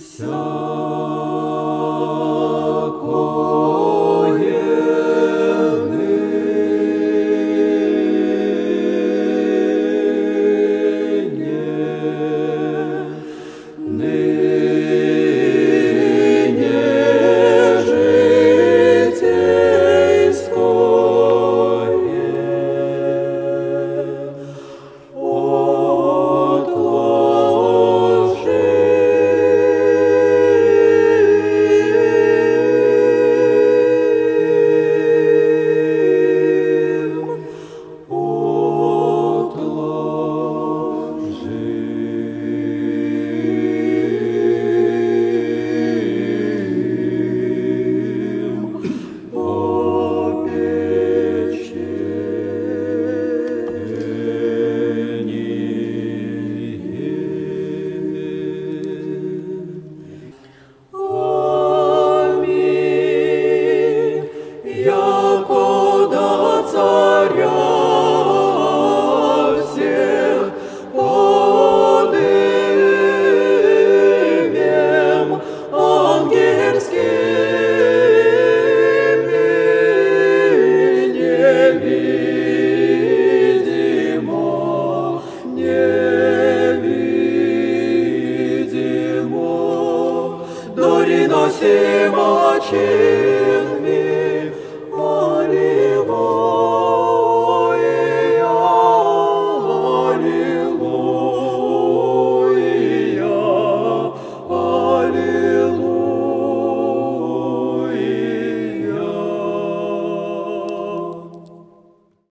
so приносим очи.